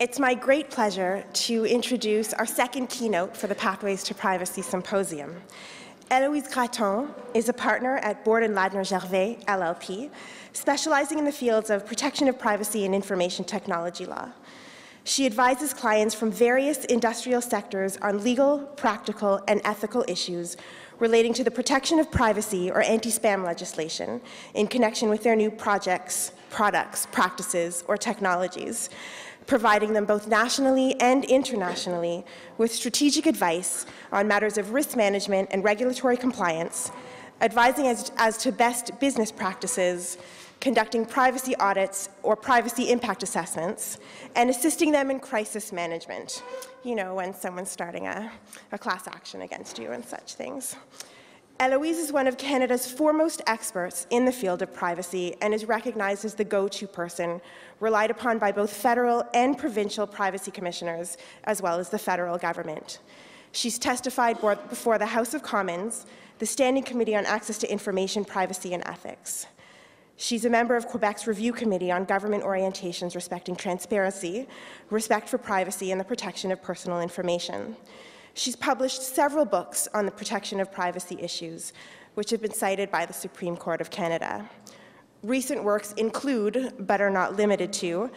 It's my great pleasure to introduce our second keynote for the Pathways to Privacy Symposium. Eloïse Gratton is a partner at Borden Ladner Gervais, LLP, specializing in the fields of protection of privacy and information technology law. She advises clients from various industrial sectors on legal, practical, and ethical issues relating to the protection of privacy or anti-spam legislation in connection with their new projects, products, practices, or technologies, providing them both nationally and internationally with strategic advice on matters of risk management and regulatory compliance, advising as, as to best business practices, conducting privacy audits or privacy impact assessments, and assisting them in crisis management, you know, when someone's starting a, a class action against you and such things. Eloïse is one of Canada's foremost experts in the field of privacy and is recognized as the go-to person relied upon by both federal and provincial privacy commissioners, as well as the federal government. She's testified before the House of Commons, the Standing Committee on Access to Information, Privacy and Ethics. She's a member of Quebec's Review Committee on Government Orientations Respecting Transparency, Respect for Privacy and the Protection of Personal Information. She's published several books on the protection of privacy issues, which have been cited by the Supreme Court of Canada. Recent works include, but are not limited to,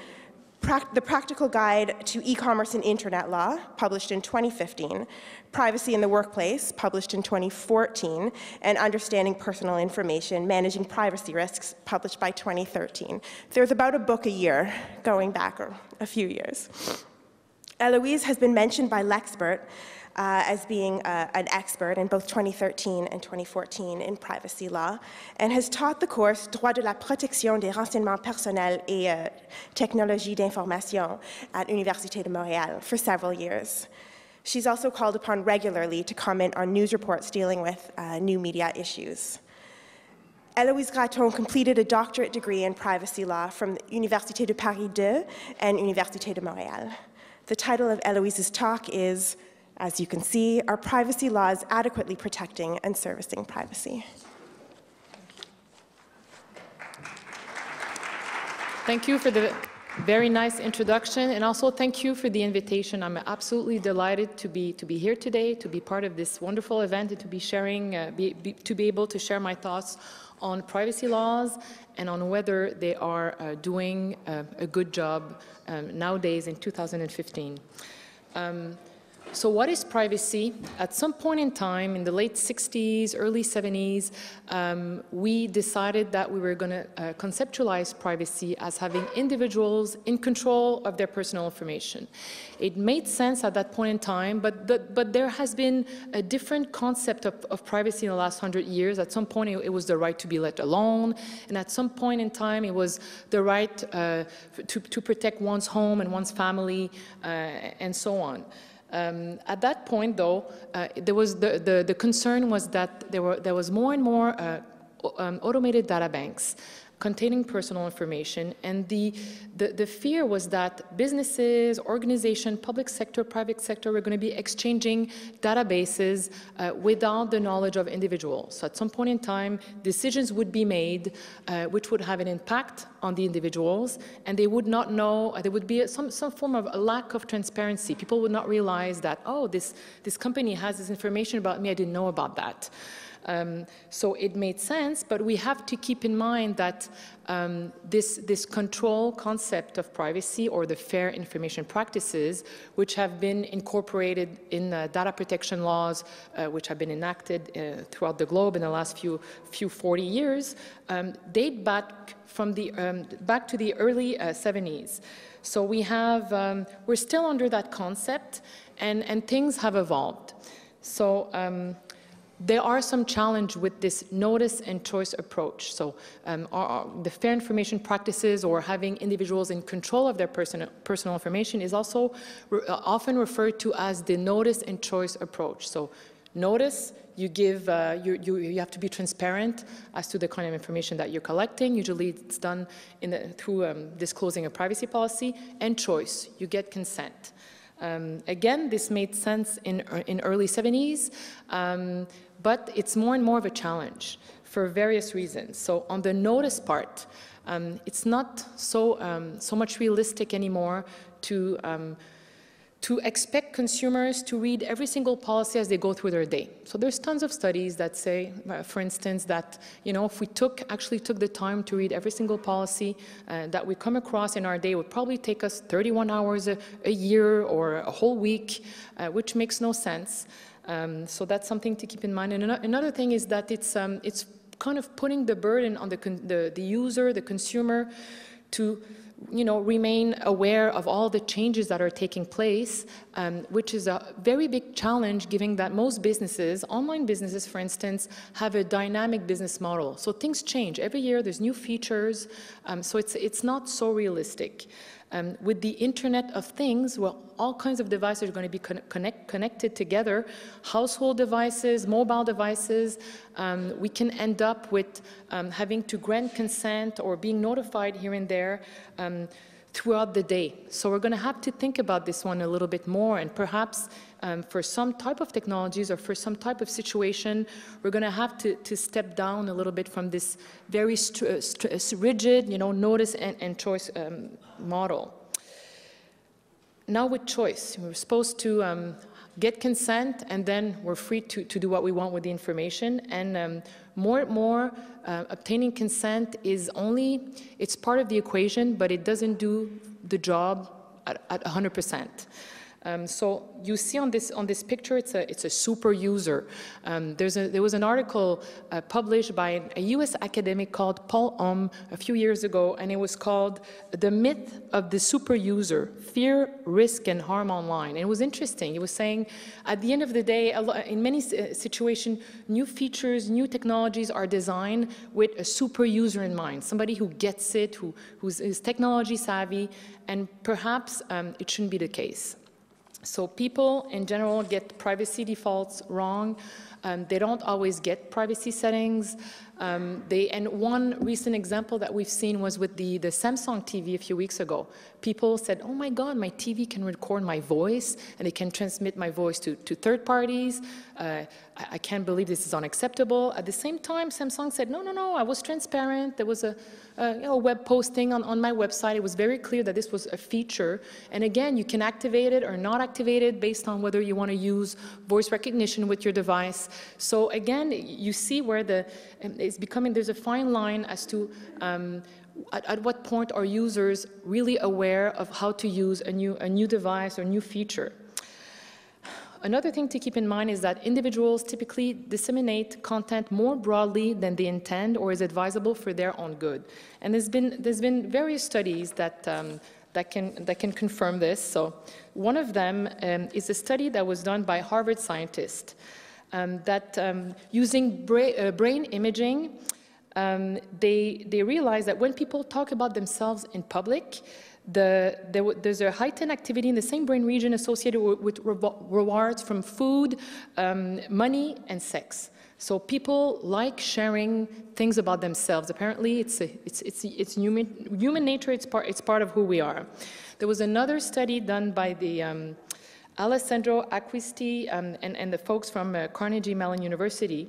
the Practical Guide to E-Commerce and Internet Law, published in 2015, Privacy in the Workplace, published in 2014, and Understanding Personal Information, Managing Privacy Risks, published by 2013. There's about a book a year, going back or a few years. Eloïse has been mentioned by Lexpert uh, as being uh, an expert in both 2013 and 2014 in privacy law, and has taught the course Droit de la protection des renseignements personnels et uh, technologie d'information at Université de Montréal for several years. She's also called upon regularly to comment on news reports dealing with uh, new media issues. Eloïse Gratton completed a doctorate degree in privacy law from Université de Paris II and Université de Montréal. The title of Eloïse's talk is as you can see, are privacy laws adequately protecting and servicing privacy? Thank you for the very nice introduction, and also thank you for the invitation. I'm absolutely delighted to be to be here today, to be part of this wonderful event, and to be sharing, uh, be, be, to be able to share my thoughts on privacy laws and on whether they are uh, doing uh, a good job um, nowadays in 2015. Um, so what is privacy? At some point in time, in the late 60s, early 70s, um, we decided that we were going to uh, conceptualize privacy as having individuals in control of their personal information. It made sense at that point in time, but, the, but there has been a different concept of, of, privacy in the last hundred years. At some point, it, it, was the right to be let alone, and at some point in time, it was the right uh, to, to protect one's home and one's family, uh, and so on. Um, at that point, though, uh, there was the, the, the, concern was that there, were, there was more and more uh, um, automated data banks containing personal information. And the, the, the, fear was that businesses, organizations, public sector, private sector were going to be exchanging databases uh, without the knowledge of individuals. So at some point in time, decisions would be made uh, which would have an impact on the individuals, and they would not know, uh, there would be some, some form of a lack of transparency. People would not realize that, oh, this, this company has this information about me, I didn't know about that. Um, so it made sense, but we have to keep in mind that um, this, this control concept of privacy or the fair information practices, which have been incorporated in uh, data protection laws, uh, which have been enacted uh, throughout the globe in the last few, few 40 years, um, date back from the, um, back to the early 70s. Uh, so we have, um, we're still under that concept and, and things have evolved. So um, there are some challenge with this notice and choice approach. So um, the fair information practices or having individuals in control of their person, personal information is also re uh, often referred to as the notice and choice approach. So notice, you give, uh, you, you, you, have to be transparent as to the kind of information that you're collecting. Usually it's done the, through um, disclosing a privacy policy and choice. You get consent. Um, again, this made sense in, in early 70s. Um, but it's more and more of a challenge. for various reasons. So on the notice part, um, it's not so, um, so much realistic anymore to um, to expect consumers to read every single policy as they go through their day. So there's tons of studies that say, uh, for instance, that you know if we took actually took the time to read every single policy uh, that we come across in our day, would probably take us 31 hours a, a year or a whole week, uh, which makes no sense. Um, so that's something to keep in mind. And another thing is that it's um, it's kind of putting the burden on the, the, the user, the consumer, to you know, remain aware of all the changes that are taking place, um, which is a very big challenge given that most businesses, online businesses for instance, have a dynamic business model. So things change. Every year there's new features, um, so it's, it's not so realistic. Um, with the Internet of Things, well, all kinds of devices are going to be con connect, connected together, household devices, mobile devices. Um, we can end up with um, having to grant consent or being notified here and there um, throughout the day. So we're going to have to think about this one a little bit more and perhaps um, for some type of technologies or for some type of situation, we're going to have to, step down a little bit from this very rigid, you know, notice and, and choice um, model. Now with choice, we're supposed to um, get consent and then we're free to, to do what we want with the information. And um, more and more, uh, obtaining consent is only, it's part of the equation, but it doesn't do the job at, at 100%. Um, so you see on this on this picture, it's a it's a super user. Um, there's a, there was an article uh, published by a U.S. academic called Paul Ohm a few years ago, and it was called "The Myth of the Super User: Fear, Risk, and Harm Online." And it was interesting. It was saying, at the end of the day, in many situations, new features, new technologies are designed with a super user in mind, somebody who gets it, who who's is technology savvy, and perhaps um, it shouldn't be the case. So people in general get privacy defaults wrong. Um, they don't always get privacy settings. Um, they, and one recent example that we've seen was with the, the Samsung TV a few weeks ago. People said, oh my God, my TV can record my voice and it can transmit my voice to, to third parties. Uh, I, I, can't believe this is unacceptable. At the same time, Samsung said, no, no, no, I was transparent. There was a, a you know, web posting on, on my website. It was very clear that this was a feature. And again, you can activate it or not activate it based on whether you want to use voice recognition with your device. So again, you see where the, it's becoming, there's a fine line as to um, at, at, what point are users really aware of how to use a new, a new device or new feature. Another thing to keep in mind is that individuals typically disseminate content more broadly than they intend or is advisable for their own good. And there's been, there's been various studies that, um, that, can, that can confirm this. So one of them um, is a study that was done by Harvard scientists um, that um, using bra uh, brain imaging, um, they, they realize that when people talk about themselves in public, the, there, there's a heightened activity in the same brain region associated with, rewards from food, um, money, and sex. So people like sharing things about themselves. Apparently, it's, a, it's, it's, it's human, human nature, it's part, it's part of who we are. There was another study done by the um, Alessandro Acquisti um, and, and, the folks from uh, Carnegie Mellon University.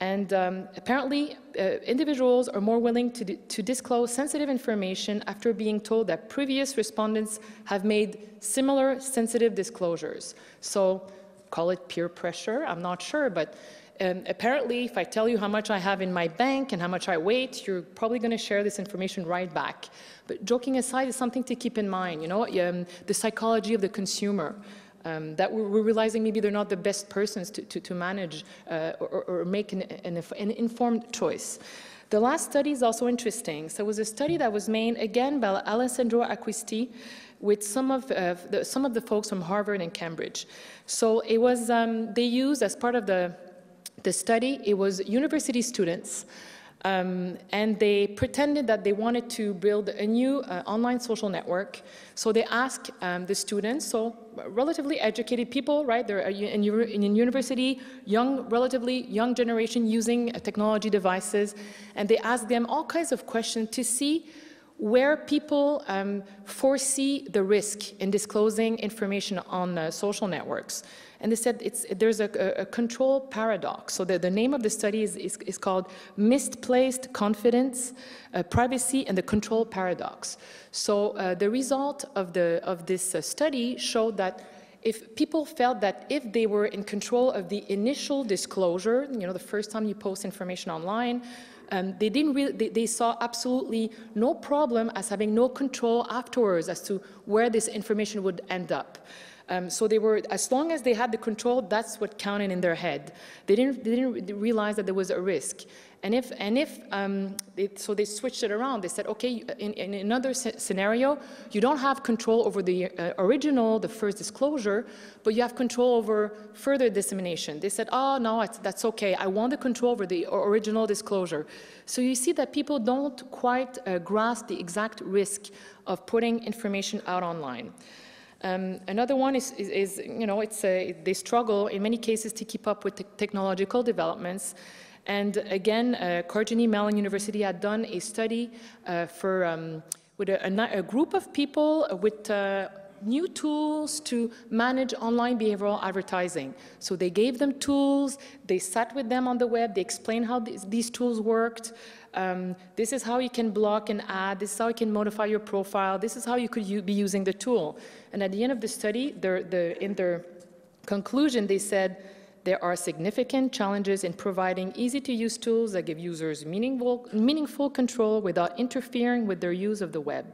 And um, apparently, uh, individuals are more willing to, to disclose sensitive information after being told that previous respondents have made similar sensitive disclosures. So call it peer pressure, I'm not sure, but um, apparently, if I tell you how much I have in my bank and how much I weight, you're probably going to share this information right back. But joking aside, is something to keep in mind. You know, um, the psychology of the consumer um, that we're, realizing maybe they're not the best persons to, to, to manage uh, or, or, make an, an, an, informed choice. The last study is also interesting. So it was a study that was made, again, by Alessandro Acquisti, with some of, uh, the, some of the folks from Harvard and Cambridge. So it was, um, they used as part of the, the study, it was university students um, and they pretended that they wanted to build a new uh, online social network. So they asked um, the students, so relatively educated people, right? They're in, in university, young, relatively young generation using uh, technology devices, and they asked them all kinds of questions to see where people um, foresee the risk in disclosing information on uh, social networks. And they said there's a, a, control paradox. So the, the name of the study is, is, is called Misplaced Confidence, uh, Privacy, and the Control Paradox. So uh, the result of, the, of this uh, study showed that if people felt that if they were in control of the initial disclosure, you know, the first time you post information online, um, they didn't really, they, they, saw absolutely no problem as having no control afterwards as to where this information would end up. Um, so they were, as long as they had the control, that's what counted in their head. They didn't, they didn't realize that there was a risk. And if, and if um, so they switched it around. They said, okay, in, in another scenario, you don't have control over the uh, original, the first disclosure, but you have control over further dissemination. They said, oh, no, that's okay. I want the control over the original disclosure. So you see that people don't quite uh, grasp the exact risk of putting information out online. Um, another one is, is, is, you know, it's a, they struggle in many cases to keep up with technological developments. And again, uh, Carnegie Mellon University had done a study uh, for, um, with a, a, a, group of people with uh, new tools to manage online behavioral advertising. So they gave them tools, they sat with them on the web, they explained how these, tools worked. Um, this is how you can block an ad, this is how you can modify your profile, this is how you could be using the tool. And at the end of the study, in their conclusion, they said, there are significant challenges in providing easy-to-use tools that give users meaningful, meaningful control without interfering with their use of the web.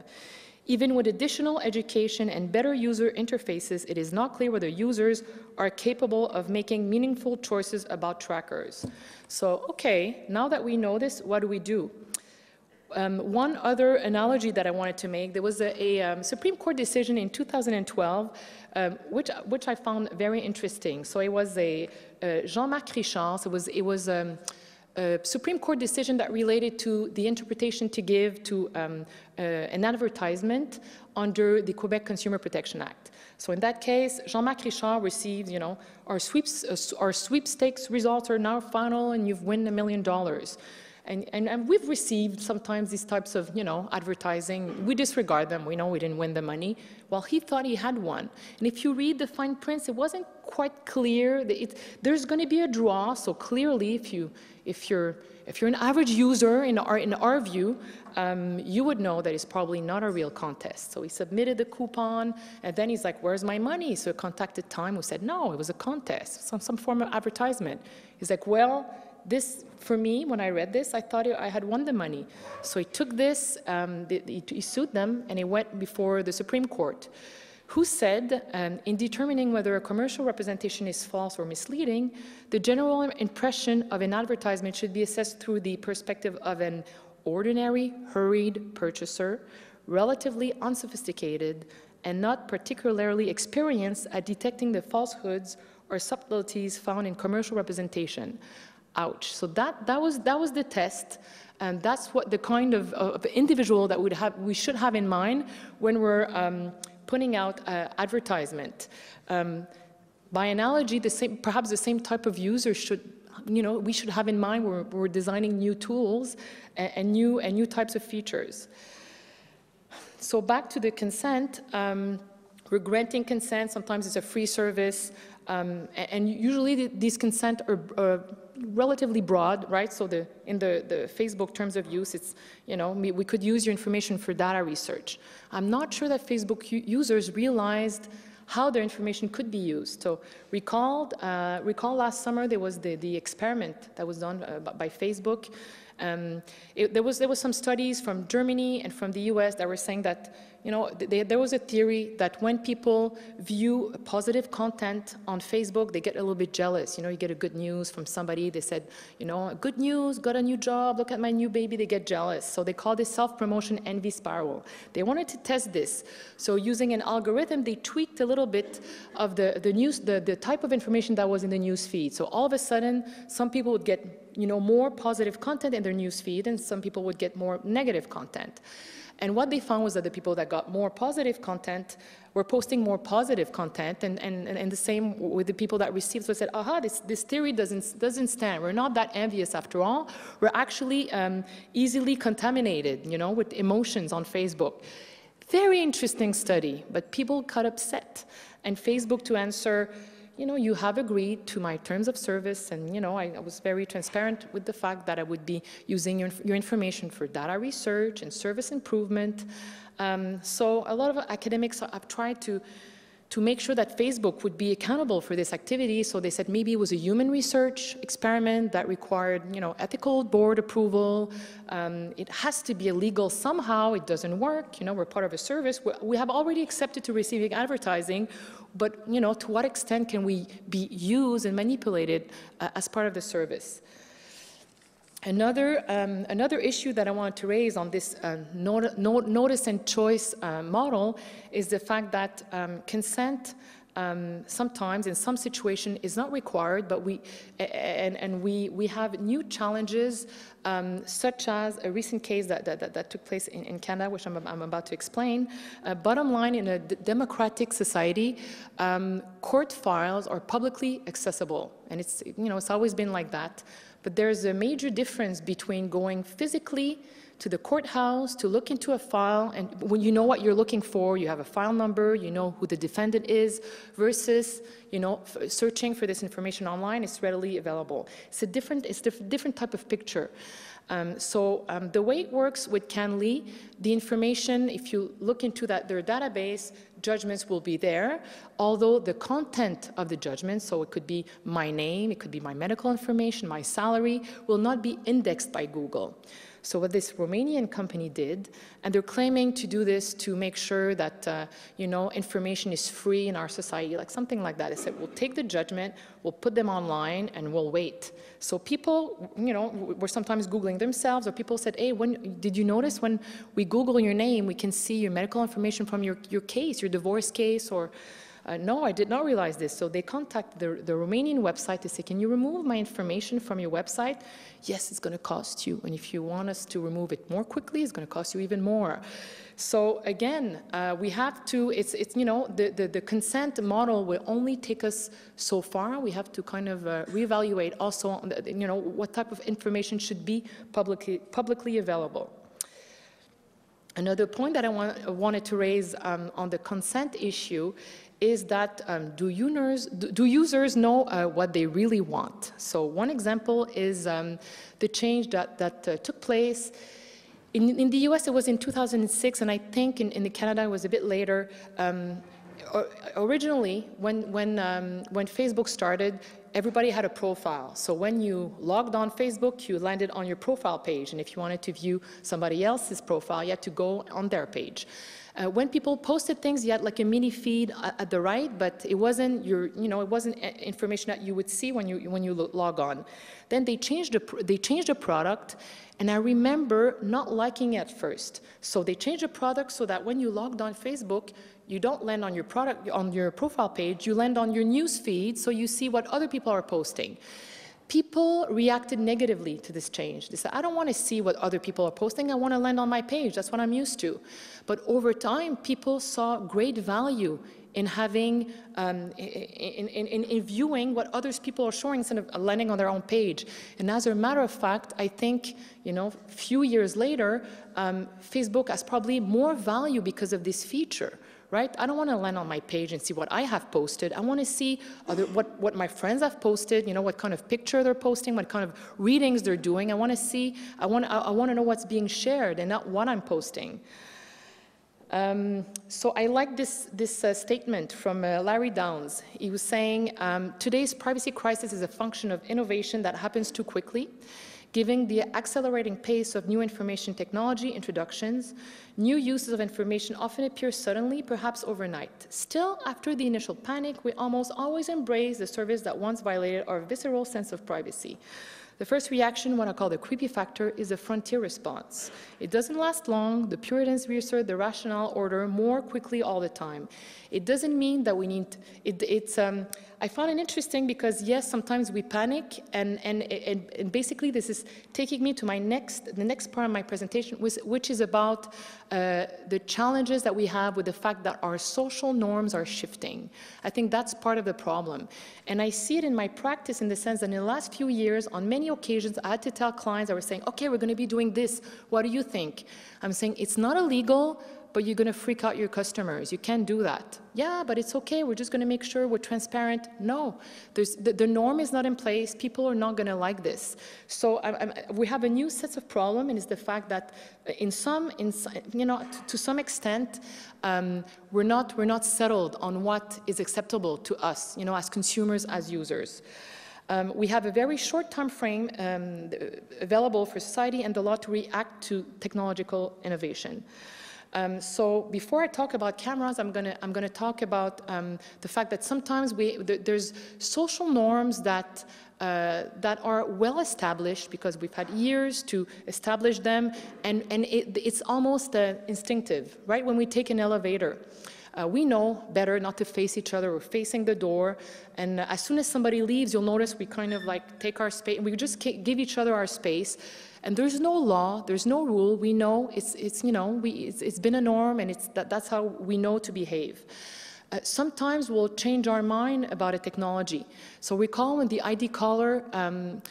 Even with additional education and better user interfaces, it is not clear whether users are capable of making meaningful choices about trackers. So, okay, now that we know this, what do we do? Um, one other analogy that I wanted to make, there was a, a um, Supreme Court decision in 2012, um, which, which I found very interesting. So it was a uh, Jean-Marc Richard, so it was, it was um, a Supreme Court decision that related to the interpretation to give to um, uh, an advertisement under the Quebec Consumer Protection Act. So in that case, Jean-Marc Richard received, you know, our, sweeps, uh, our sweepstakes results are now final and you've won a million dollars. And, and, and, we've received sometimes these types of, you know, advertising. We disregard them. We know we didn't win the money. Well, he thought he had one. And if you read the fine prints, it wasn't quite clear. It, there's going to be a draw. So clearly, if you, if you're, if you're an average user in our, in our view, um, you would know that it's probably not a real contest. So he submitted the coupon, and then he's like, "Where's my money?" So he contacted Time, who said, "No, it was a contest, some some form of advertisement." He's like, "Well." This, for me, when I read this, I thought I had won the money. So he took this, um, he, he, sued them, and he went before the Supreme Court, who said, um, in determining whether a commercial representation is false or misleading, the general impression of an advertisement should be assessed through the perspective of an ordinary, hurried purchaser, relatively unsophisticated, and not particularly experienced at detecting the falsehoods or subtleties found in commercial representation ouch. So that, that, was, that was the test. And that's what the kind of, of individual that we'd have, we should have in mind when we're um, putting out uh, advertisement. Um, by analogy, the same, perhaps the same type of user should, you know, we should have in mind when we're, we're designing new tools and, and, new, and new types of features. So back to the consent, um, we're granting consent, sometimes it's a free service, um, and, usually these consent are, are relatively broad, right? So the, in the, the Facebook terms of use, it's, you know, we, we could use your information for data research. I'm not sure that Facebook users realized how their information could be used. So recall, uh, recall last summer there was the, the experiment that was done uh, by Facebook. Um, it, there, was, there was some studies from Germany and from the US that were saying that you know, there was a theory that when people view positive content on Facebook, they get a little bit jealous. You know, you get a good news from somebody, they said, you know, good news, got a new job, look at my new baby, they get jealous. So they call this self-promotion envy spiral. They wanted to test this. So using an algorithm, they tweaked a little bit of the, the news, the, the type of information that was in the news feed. So all of a sudden, some people would get, you know, more positive content in their news feed and some people would get more negative content. And what they found was that the people that got more positive content were posting more positive content, and, and, and the same with the people that received. So said, aha, this, this theory doesn't, doesn't stand. We're not that envious after all. We're actually um, easily contaminated, you know, with emotions on Facebook. Very interesting study, but people got upset. And Facebook to answer, you know, you have agreed to my terms of service, and, you know, I, I was very transparent with the fact that I would be using your, your information for data research and service improvement. Um, so a lot of academics have tried to to make sure that Facebook would be accountable for this activity. So they said maybe it was a human research experiment that required, you know, ethical board approval. Um, it has to be illegal somehow. It doesn't work. You know, we're part of a service. We have already accepted to receiving advertising, but you know, to what extent can we be used and manipulated uh, as part of the service? Another, um, another issue that I wanted to raise on this uh, not, not, notice and choice uh, model is the fact that um, consent um, sometimes in some situation is not required, but we, and, and we, we have new challenges um, such as a recent case that, that, that took place in, in, Canada, which I'm, I'm about to explain. Uh, bottom line, in a democratic society, um, court files are publicly accessible, and it's, you know, it's always been like that. But there's a major difference between going physically to the courthouse to look into a file, and when you know what you're looking for, you have a file number, you know who the defendant is, versus you know searching for this information online, it's readily available. It's a different, it's a different type of picture. Um, so um, the way it works with CanLII, the information, if you look into that, their database, judgments will be there, although the content of the judgment, so it could be my name, it could be my medical information, my salary, will not be indexed by Google. So what this Romanian company did, and they're claiming to do this to make sure that, uh, you know, information is free in our society, like something like that. They said, we'll take the judgment, we'll put them online, and we'll wait. So people, you know, were sometimes Googling themselves, or people said, hey, when, did you notice when we Google your name, we can see your medical information from your, your case, your divorce case, or uh, no, I did not realize this. So they contacted the, the Romanian website to say, can you remove my information from your website? Yes, it's going to cost you. And if you want us to remove it more quickly, it's going to cost you even more. So again, uh, we have to, it's, it's you know, the, the, the, consent model will only take us so far. We have to kind of uh, reevaluate also, you know, what type of information should be publicly, publicly available. Another point that I want, wanted to raise um, on the consent issue is that um, do, users, do, users know uh, what they really want? So one example is um, the change that, that uh, took place. In, in, the US, it was in 2006, and I think in, in Canada it was a bit later. Um, originally, when, when, um, when Facebook started, everybody had a profile. So when you logged on Facebook, you landed on your profile page. And if you wanted to view somebody else's profile, you had to go on their page. Uh, when people posted things, you had like a mini feed at the right, but it wasn't your, you know, it wasn't uh, information that you would see when you when you log on. Then they changed the they changed the product, and I remember not liking it at first. So they changed the product so that when you logged on Facebook, you don't land on your product on your profile page, you land on your news feed, so you see what other people are posting people reacted negatively to this change. They said, I don't want to see what other people are posting. I want to land on my page. That's what I'm used to. But over time, people saw great value in having, um, in, in, in, in, viewing what others people are showing instead of landing on their own page. And as a matter of fact, I think, you know, a few years later, um, Facebook has probably more value because of this feature right? I don't want to land on my page and see what I have posted. I want to see other, what, what my friends have posted, you know, what kind of picture they're posting, what kind of readings they're doing. I want to see, I want, I, I want to know what's being shared and not what I'm posting. Um, so I like this, this uh, statement from uh, Larry Downes. He was saying, um, today's privacy crisis is a function of innovation that happens too quickly Given the accelerating pace of new information technology introductions, new uses of information often appear suddenly, perhaps overnight. Still, after the initial panic, we almost always embrace the service that once violated our visceral sense of privacy. The first reaction, what I call the creepy factor, is a frontier response. It doesn't last long. The Puritans reassert the rational order more quickly all the time. It doesn't mean that we need, it, it's, um, I found it interesting because yes, sometimes we panic, and, and, and, and basically this is taking me to my next, the next part of my presentation, which, which is about uh, the challenges that we have with the fact that our social norms are shifting. I think that's part of the problem. And I see it in my practice in the sense that in the last few years, on many occasions, I had to tell clients, I was saying, okay, we're gonna be doing this, what do you think? I'm saying, it's not illegal, but you're going to freak out your customers. You can't do that. Yeah, but it's okay. We're just going to make sure we're transparent. No, the, the, norm is not in place. People are not going to like this. So I, I, we have a new set of problem, and it's the fact that in some, in, you know, to, to some extent, um, we're not we're not settled on what is acceptable to us, you know, as consumers, as users. Um, we have a very short time frame um, available for society and the law to react to technological innovation. Um, so before I talk about cameras, I'm going to I'm gonna talk about um, the fact that sometimes we, th there's social norms that, uh, that are well established because we've had years to establish them, and, and it, it's almost uh, instinctive, right? When we take an elevator, uh, we know better not to face each other. We're facing the door. And as soon as somebody leaves, you'll notice we kind of like take our space. We just give each other our space. And there's no law, there's no rule. We know it's, it's you know, we, it's, it's been a norm and it's, that, that's how we know to behave. Uh, sometimes we'll change our mind about a technology. So recall when the ID collar um,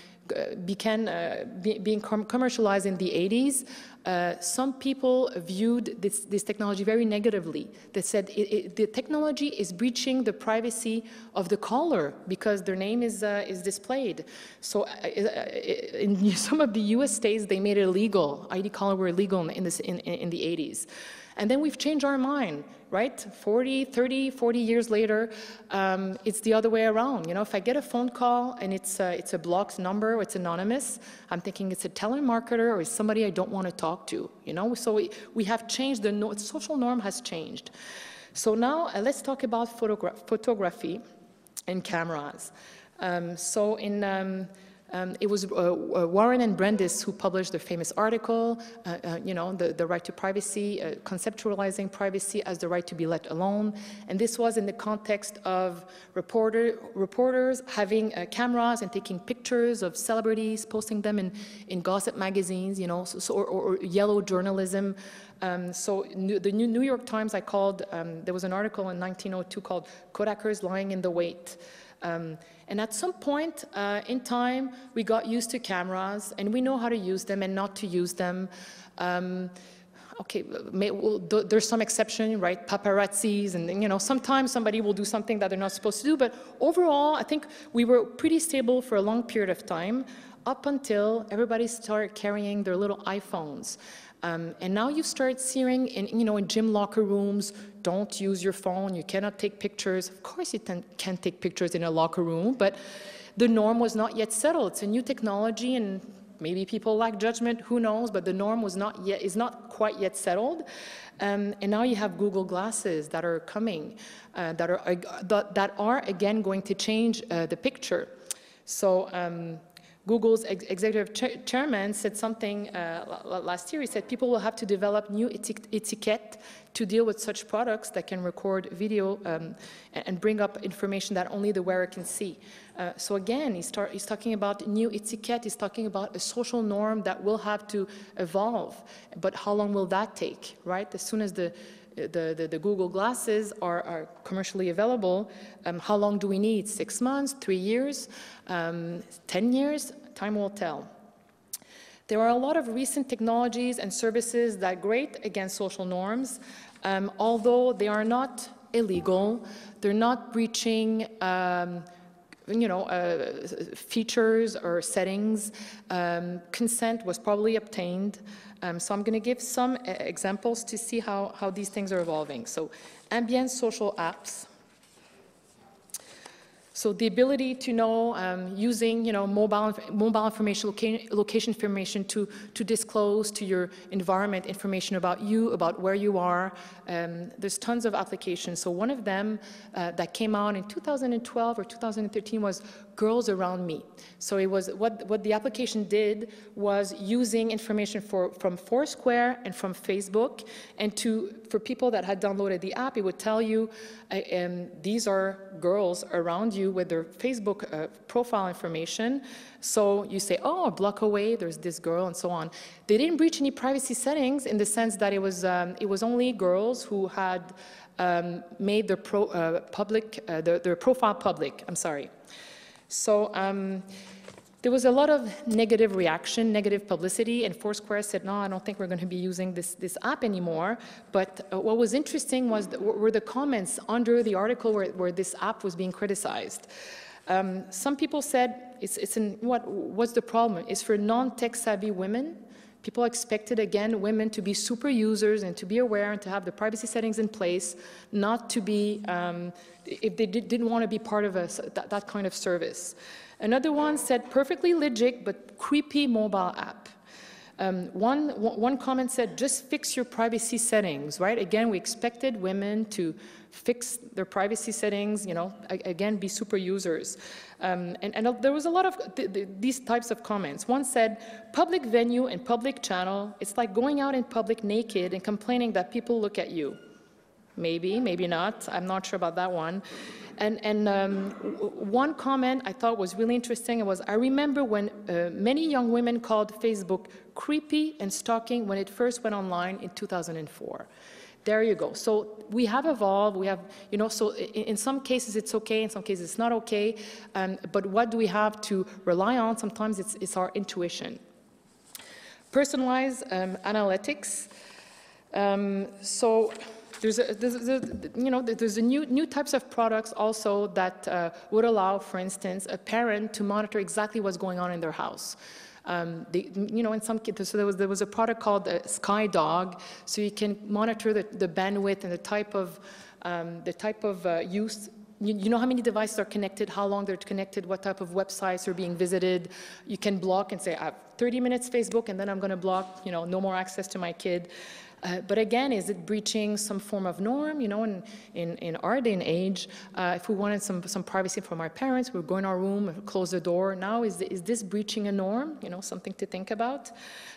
began uh, be, being com commercialized in the 80s, uh, some people viewed this, this, technology very negatively. They said it, it, the technology is breaching the privacy of the caller because their name is, uh, is displayed. So uh, uh, in some of the US states, they made it illegal. ID caller were illegal in, this, in, in the 80s. And then we've changed our mind, right? 40, 30, 40 years later, um, it's the other way around. You know, if I get a phone call and it's a, it's a blocked number, it's anonymous, I'm thinking it's a telemarketer or it's somebody I don't want to talk to, you know? So we, we have changed, the no social norm has changed. So now uh, let's talk about photogra photography and cameras. Um, so in, um, um, it was uh, uh, Warren and Brandeis who published the famous article, uh, you know, the, the, right to privacy, conceptualizing privacy as the right to be let alone. And this was in the context of reporter, reporters having cameras and taking pictures of celebrities, posting them in, in gossip magazines, you know, so, so or, or, yellow journalism. Um, so new, the New York Times, I called, um, there was an article in 1902 called Kodakers Lying in the Wait. Um, and at some point uh, in time, we got used to cameras and we know how to use them and not to use them. Um, okay, may, well, th there's some exception, right? Paparazzis, and you know, sometimes somebody will do something that they're not supposed to do. But overall, I think we were pretty stable for a long period of time, up until everybody started carrying their little iPhones. Um, and now you start seeing in, you know, in gym locker rooms, don't use your phone, you cannot take pictures. Of course you can take pictures in a locker room, but the norm was not yet settled. It's a new technology and maybe people lack judgment, who knows, but the norm was not yet, is not quite yet settled. Um, and now you have Google Glasses that are coming, uh, that, are, uh, that are again going to change uh, the picture. So um, Google's ex executive chairman said something uh, last year. He said people will have to develop new etiquette to deal with such products that can record video um, and bring up information that only the wearer can see. Uh, so again, he's, he's, talking about new etiquette. He's talking about a social norm that will have to evolve. But how long will that take, right? As soon as the the, the, the, Google glasses are, are commercially available, um, how long do we need? Six months, three years, um, 10 years? Time will tell. There are a lot of recent technologies and services that grate against social norms, um, although they are not illegal, they're not breaching um, you know, uh, features or settings. Um, consent was probably obtained. Um, so I'm going to give some uh, examples to see how, how these things are evolving. So ambient social apps. So the ability to know um, using you know, mobile, mobile information, loca location information to, to disclose to your environment information about you, about where you are. Um, there's tons of applications. So one of them uh, that came out in 2012 or 2013 was girls around me. So it was what, what the application did was using information for, from Foursquare and from Facebook, and to for people that had downloaded the app, it would tell you uh, these are girls around you with their Facebook uh, profile information. So you say, oh, a block away, there's this girl, and so on. They didn't breach any privacy settings in the sense that it was um, it was only girls who had um, made their pro, uh, public uh, their, their profile public. I'm sorry. So um, there was a lot of negative reaction, negative publicity, and Foursquare said, no, I don't think we're going to be using this, this app anymore. But uh, what was interesting was the, were the comments under the article where, where this app was being criticized. Um, some people said, it's, it's in, what, what's the problem? It's for non-tech savvy women. People expected, again, women to be super users and to be aware and to have the privacy settings in place, not to be, um, if they did, not want to be part of a, that, that kind of service. Another one said perfectly legit but creepy mobile app. Um, one, one comment said, just fix your privacy settings, right? Again, we expected women to fix their privacy settings, you know, again, be super users. Um, and, and, there was a lot of th th these types of comments. One said, public venue and public channel, it's like going out in public naked and complaining that people look at you. Maybe, maybe not. I'm not sure about that one. And, and um, one comment I thought was really interesting was I remember when uh, many young women called Facebook creepy and stalking when it first went online in 2004. There you go. So we have evolved. We have, you know, so in, in some cases it's okay, in some cases it's not okay. Um, but what do we have to rely on? Sometimes it's, it's our intuition. Personalized um, analytics. Um, so there's, a, there's a, you know, there's a new, new types of products also that uh, would allow, for instance, a parent to monitor exactly what's going on in their house. Um, you know, in some so there was, there was a product called uh, Sky Dog, so you can monitor the, the bandwidth and the type of, um, the type of uh, use you, you, know how many devices are connected, how long they're connected, what type of websites are being visited. You can block and say, I have 30 minutes Facebook, and then I'm going to block, you know, no more access to my kid. Uh, but again, is it breaching some form of norm? You know, in, in, in our day and age, uh, if we wanted some, some privacy from our parents, we'd go in our room, close the door. Now, is, is this breaching a norm? You know, something to think about.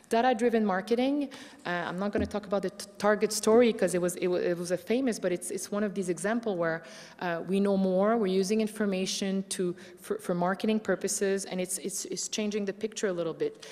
Data-driven marketing, uh, I'm not going to talk about the Target story because it was, it, was, it was a famous, but it's, it's one of these examples where uh, we know more, we're using information to, for, for marketing purposes, and it's, it's, it's changing the picture a little bit.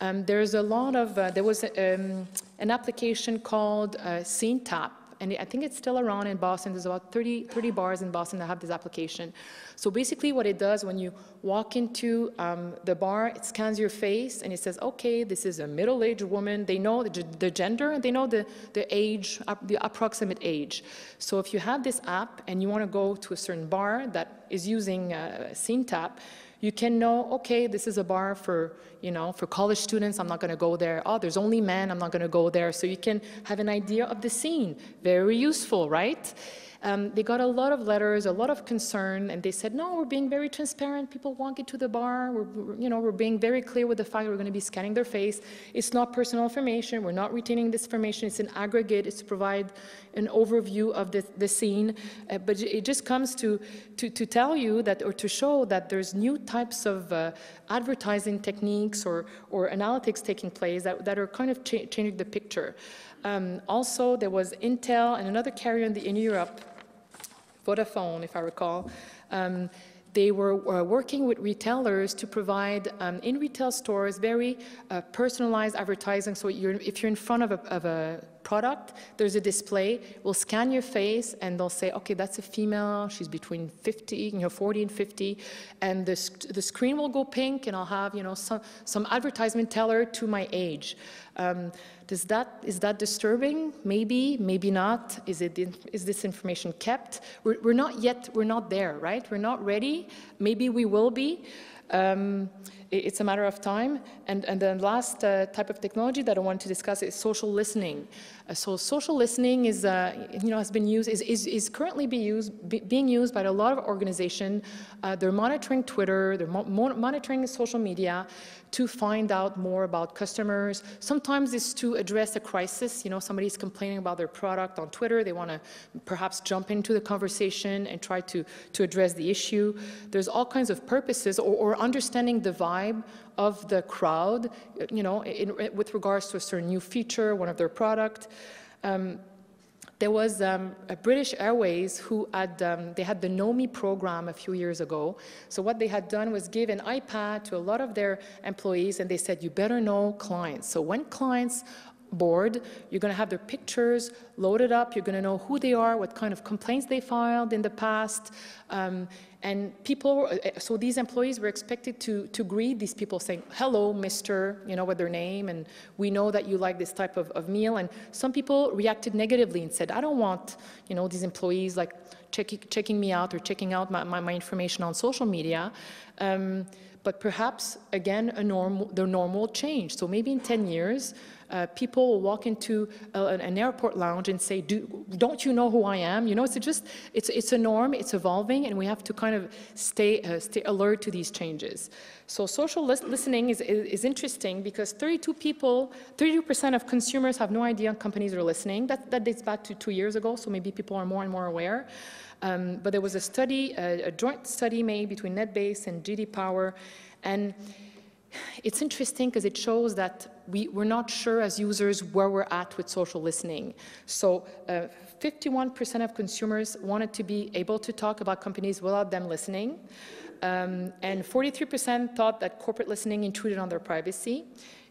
Um, there's a lot of, uh, there was um, an application called uh, SceneTap, and I think it's still around in Boston. There's about 30, 30 bars in Boston that have this application. So basically what it does when you walk into um, the bar, it scans your face and it says, okay, this is a middle-aged woman. They know the, the gender they know the, the age, the approximate age. So if you have this app and you want to go to a certain bar that is using uh, SceneTap, you can know, okay, this is a bar for, you know, for college students, I'm not going to go there. Oh, there's only men, I'm not going to go there. So you can have an idea of the scene. Very useful, right? Um, they got a lot of letters, a lot of concern, and they said, no, we're being very transparent. People walk into the bar. We're, you know, we're being very clear with the fact we're going to be scanning their face. It's not personal information. We're not retaining this information. It's an aggregate. It's to provide an overview of the, the scene. Uh, but it just comes to, to, to, tell you that, or to show that there's new types of uh, advertising techniques or, or analytics taking place that, that are kind of cha changing the picture. Um, also, there was Intel and another carrier in, the, in Europe Vodafone, if I recall, um, they were uh, working with retailers to provide um, in retail stores very uh, personalized advertising. So you're, if you're in front of a, of a, product, there's a display, we'll scan your face and they'll say, okay, that's a female, she's between 50, you know, 40 and 50, and the, the screen will go pink and I'll have, you know, some, some advertisement tailored to my age. Um, does that, is that disturbing? Maybe, maybe not. Is, it, is this information kept? We're, we're not yet, we're not there, right? We're not ready. Maybe we will be. Um, it's a matter of time. And, and the last uh, type of technology that I want to discuss is social listening. Uh, so social listening is, uh, you know, has been used, is, is, is currently be used, be, being used by a lot of organizations. Uh, they're monitoring Twitter, they're mo monitoring social media to find out more about customers. Sometimes it's to address a crisis. You know, somebody's complaining about their product on Twitter. They want to perhaps jump into the conversation and try to, to address the issue. There's all kinds of purposes or, or understanding the vibe of the crowd, you know, in, in, with regards to a certain new feature, one of their product. Um, there was um, a British Airways who had, um, they had the Know Me program a few years ago. So what they had done was give an iPad to a lot of their employees and they said, you better know clients. So when clients board. You're going to have their pictures loaded up. You're going to know who they are, what kind of complaints they filed in the past. Um, and people, uh, so these employees were expected to, to greet these people saying, hello, mister, you know, with their name, and we know that you like this type of, of meal. And some people reacted negatively and said, I don't want, you know, these employees like checking, checking me out or checking out my, my, my information on social media. Um, but perhaps, again, a norm, the norm will change. So maybe in 10 years, uh, people will walk into a, an airport lounge and say, Do, don't you know who I am? You know, it's just, it's, it's a norm, it's evolving, and we have to kind of stay, uh, stay alert to these changes. So social lis listening is, is, is, interesting because 32 people, 32% of consumers have no idea companies are listening. That, that dates back to two years ago, so maybe people are more and more aware. Um, but there was a study, a, a joint study made between NetBase and J.D. Power, and it's interesting because it shows that we, we're not sure as users where we're at with social listening. So 51% uh, of consumers wanted to be able to talk about companies without them listening. Um, and 43% thought that corporate listening intruded on their privacy.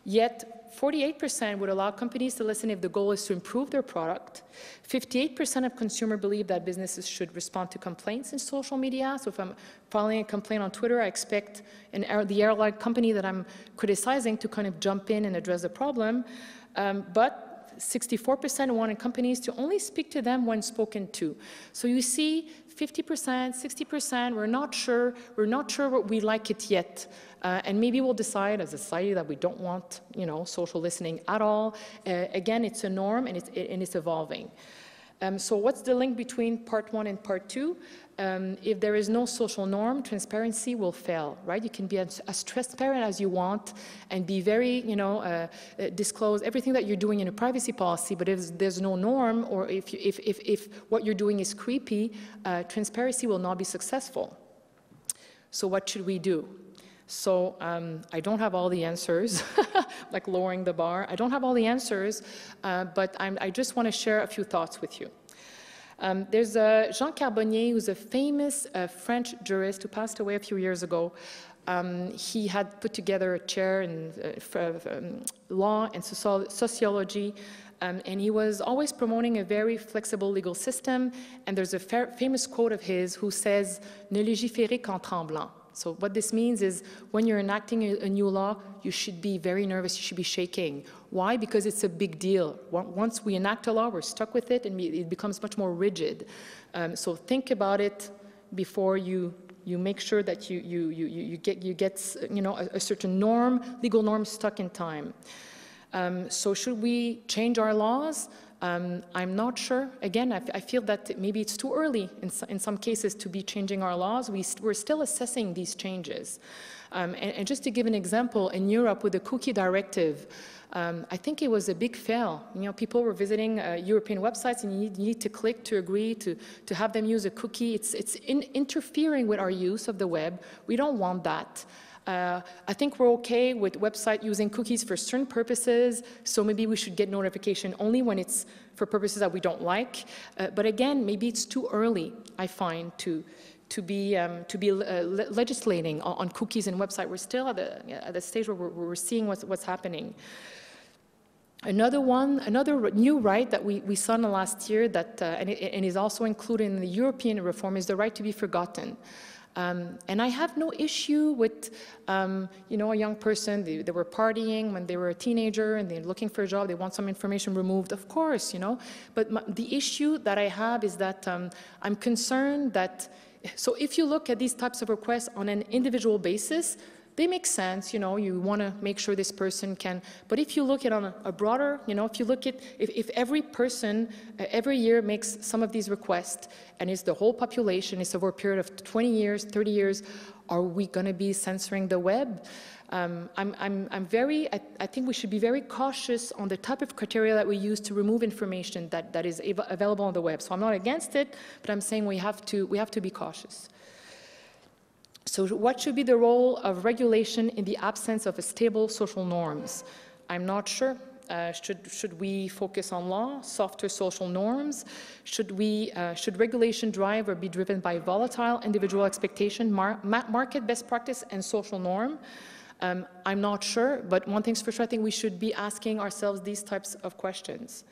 Yet 48% would allow companies to listen if the goal is to improve their product. 58% of consumers believe that businesses should respond to complaints in social media. So if I'm filing a complaint on Twitter, I expect an air, the airline company that I'm criticizing to kind of jump in and address the problem. Um, but 64% wanted companies to only speak to them when spoken to. So you see 50%, 60%, we're not sure, we're not sure what we like it yet. Uh, and maybe we'll decide as a society that we don't want, you know, social listening at all. Uh, again, it's a norm and it's, it, and it's evolving. Um, so what's the link between part one and part two? Um, if there is no social norm, transparency will fail, right? You can be as, as transparent as you want and be very, you know, uh, uh, disclose everything that you're doing in a privacy policy, but if there's no norm or if, you, if, if, if what you're doing is creepy, uh, transparency will not be successful. So what should we do? So um, I don't have all the answers, like lowering the bar. I don't have all the answers, uh, but I'm, i just want to share a few thoughts with you. Um, there's uh, Jean Carbonnier, who's a famous uh, French jurist who passed away a few years ago. Um, he had put together a chair in uh, um, law and sociology, um, and he was always promoting a very flexible legal system. And there's a famous quote of his who says, Ne légiférez qu'en tremblant. So what this means is when you're enacting a, a, new law, you should be very nervous, you should be shaking. Why? Because it's a big deal. Once we enact a law, we're stuck with it and it becomes much more rigid. Um, so think about it before you you make sure that you, you, you, you get, you get you know, a, a certain norm, legal norm stuck in time. Um, so should we change our laws? Um, I'm not sure. Again, I, feel that maybe it's too early in, in some cases to be changing our laws. We st we're still assessing these changes. Um, and, and, just to give an example, in Europe with the cookie directive, um, I think it was a big fail. You know, people were visiting uh, European websites and you need, you need, to click to agree to, to have them use a cookie. It's, it's in, interfering with our use of the web. We don't want that. Uh, I think we're okay with website using cookies for certain purposes, so maybe we should get notification only when it's for purposes that we don't like. Uh, but again, maybe it's too early, I find, to, to be, um, to be uh, le legislating on, on, cookies and website. We're still at the, at the stage where we're, we're seeing what's, what's happening. Another one, another new right that we, we saw in the last year that, uh, and, it, and is also included in the European reform is the right to be forgotten. Um, and I have no issue with, um, you know, a young person, they, they, were partying when they were a teenager and they're looking for a job, they want some information removed, of course, you know. But my, the issue that I have is that um, I'm concerned that So if you look at these types of requests on an individual basis, they make sense, you know, you want to make sure this person can, but if you look at on a, a broader, you know, if you look at, if, if every person uh, every year makes some of these requests and it's the whole population, it's over a period of 20 years, 30 years, are we going to be censoring the web? Um, I'm, I'm, I'm very, I, I, think we should be very cautious on the type of criteria that we use to remove information that, that is av available on the web. So I'm not against it, but I'm saying we have to, we have to be cautious. So what should be the role of regulation in the absence of stable social norms? I'm not sure. Uh, should, should we focus on law, softer social norms? Should, we, uh, should regulation drive or be driven by volatile individual expectation, mar market best practice, and social norm? Um, I'm not sure, but one thing's for sure, I think we should be asking ourselves these types of questions.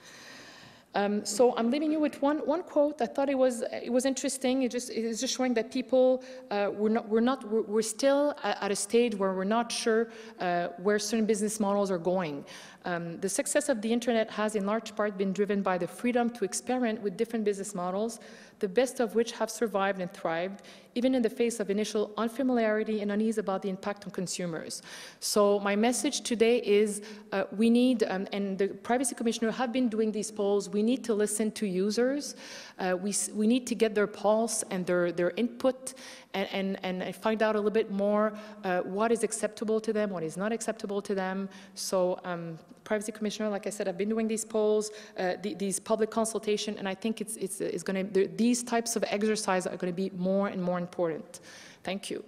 Um, so I'm leaving you with one, one quote. I thought it was, it was interesting. It just, it's just showing that people, uh, we're, not, we're, not, we're, we're still at a stage where we're not sure uh, where certain business models are going. Um, the success of the internet has in large part been driven by the freedom to experiment with different business models, the best of which have survived and thrived, even in the face of initial unfamiliarity and unease about the impact on consumers. So my message today is uh, we need, um, and the Privacy Commissioner have been doing these polls, we need to listen to users. Uh, we, we need to get their pulse and their, their input and, and, and find out a little bit more uh, what is acceptable to them, what is not acceptable to them. So um, Privacy Commissioner, like I said, I've been doing these polls, uh, the, these public consultation, and I think it's, it's, it's going to, these types of exercise are going to be more and more important. Thank you.